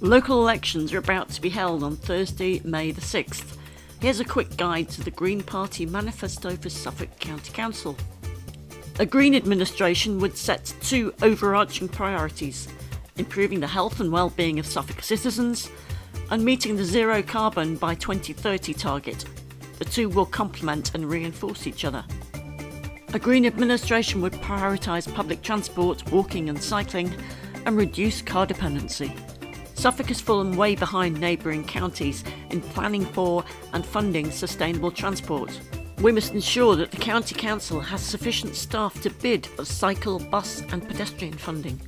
Local elections are about to be held on Thursday, May the 6th. Here's a quick guide to the Green Party manifesto for Suffolk County Council. A Green administration would set two overarching priorities improving the health and well-being of Suffolk citizens and meeting the zero carbon by 2030 target. The two will complement and reinforce each other. A Green administration would prioritise public transport, walking and cycling and reduce car dependency. Suffolk has fallen way behind neighbouring counties in planning for and funding sustainable transport. We must ensure that the County Council has sufficient staff to bid for cycle, bus and pedestrian funding.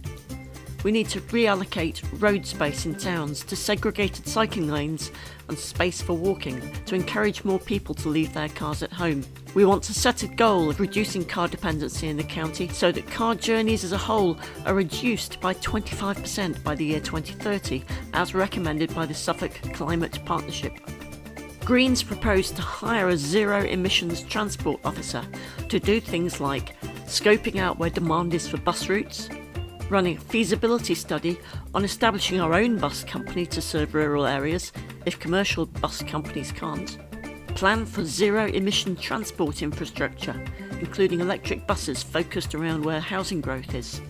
We need to reallocate road space in towns to segregated cycling lanes and space for walking to encourage more people to leave their cars at home. We want to set a goal of reducing car dependency in the county so that car journeys as a whole are reduced by 25% by the year 2030, as recommended by the Suffolk Climate Partnership. Greens propose to hire a zero emissions transport officer to do things like scoping out where demand is for bus routes, running a feasibility study on establishing our own bus company to serve rural areas if commercial bus companies can't. Plan for zero emission transport infrastructure, including electric buses focused around where housing growth is.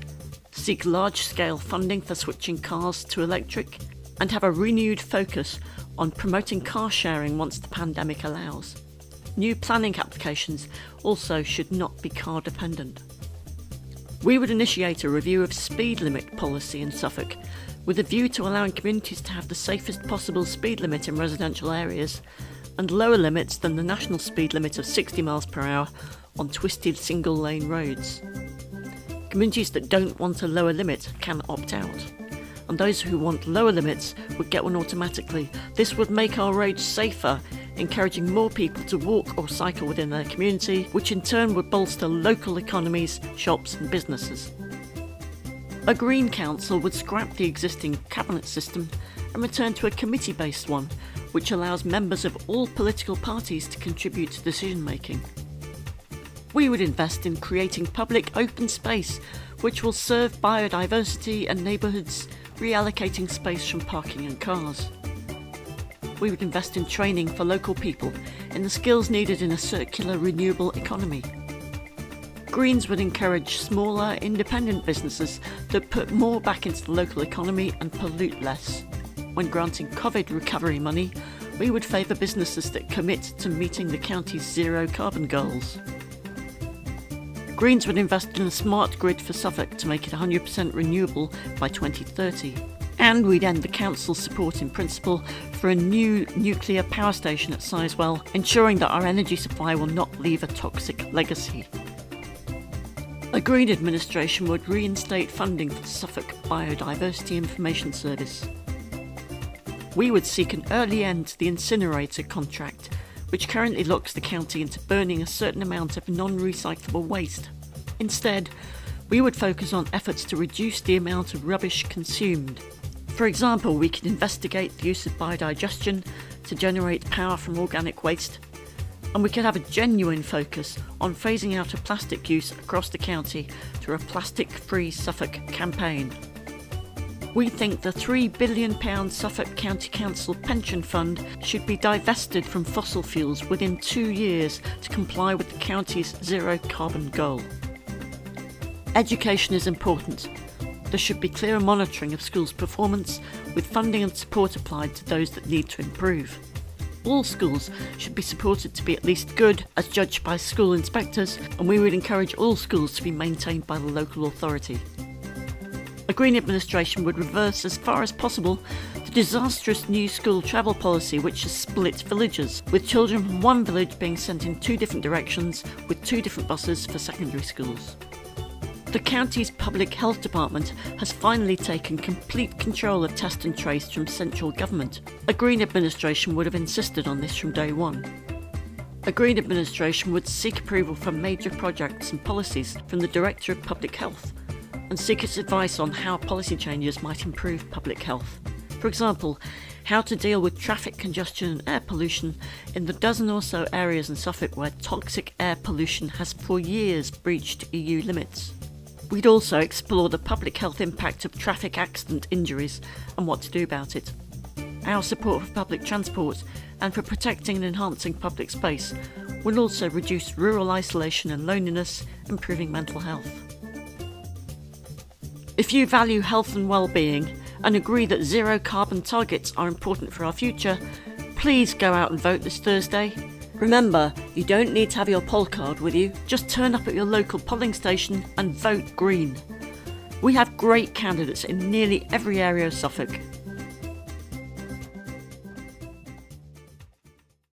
Seek large scale funding for switching cars to electric, and have a renewed focus on promoting car sharing once the pandemic allows. New planning applications also should not be car dependent. We would initiate a review of speed limit policy in Suffolk with a view to allowing communities to have the safest possible speed limit in residential areas and lower limits than the national speed limit of 60 miles per hour on twisted single lane roads. Communities that don't want a lower limit can opt out, and those who want lower limits would get one automatically. This would make our roads safer encouraging more people to walk or cycle within their community, which in turn would bolster local economies, shops, and businesses. A Green Council would scrap the existing cabinet system and return to a committee based one, which allows members of all political parties to contribute to decision making. We would invest in creating public open space which will serve biodiversity and neighbourhoods, reallocating space from parking and cars we would invest in training for local people in the skills needed in a circular renewable economy. Greens would encourage smaller, independent businesses that put more back into the local economy and pollute less. When granting COVID recovery money, we would favour businesses that commit to meeting the county's zero carbon goals. Greens would invest in a smart grid for Suffolk to make it 100% renewable by 2030 and we'd end the council's support in principle for a new nuclear power station at Sizewell, ensuring that our energy supply will not leave a toxic legacy. A Green administration would reinstate funding for the Suffolk Biodiversity Information Service. We would seek an early end to the incinerator contract, which currently locks the county into burning a certain amount of non recyclable waste. Instead, we would focus on efforts to reduce the amount of rubbish consumed. For example, we could investigate the use of biodigestion to generate power from organic waste, and we could have a genuine focus on phasing out of plastic use across the county through a plastic free Suffolk campaign. We think the £3 billion Suffolk County Council pension fund should be divested from fossil fuels within two years to comply with the county's zero carbon goal. Education is important, there should be clearer monitoring of schools' performance, with funding and support applied to those that need to improve. All schools should be supported to be at least good, as judged by school inspectors, and we would encourage all schools to be maintained by the local authority. A Green administration would reverse as far as possible the disastrous new school travel policy which has split villages, with children from one village being sent in two different directions with two different buses for secondary schools. The county's public health department has finally taken complete control of test and trace from central government. A Green administration would have insisted on this from day one. A Green administration would seek approval for major projects and policies from the Director of Public Health and seek its advice on how policy changes might improve public health. For example, how to deal with traffic congestion and air pollution in the dozen or so areas in Suffolk where toxic air pollution has for years breached EU limits. We'd also explore the public health impact of traffic accident injuries and what to do about it. Our support for public transport and for protecting and enhancing public space will also reduce rural isolation and loneliness, improving mental health. If you value health and well-being and agree that zero carbon targets are important for our future, please go out and vote this Thursday. Remember, you don't need to have your poll card with you, just turn up at your local polling station and vote green. We have great candidates in nearly every area of Suffolk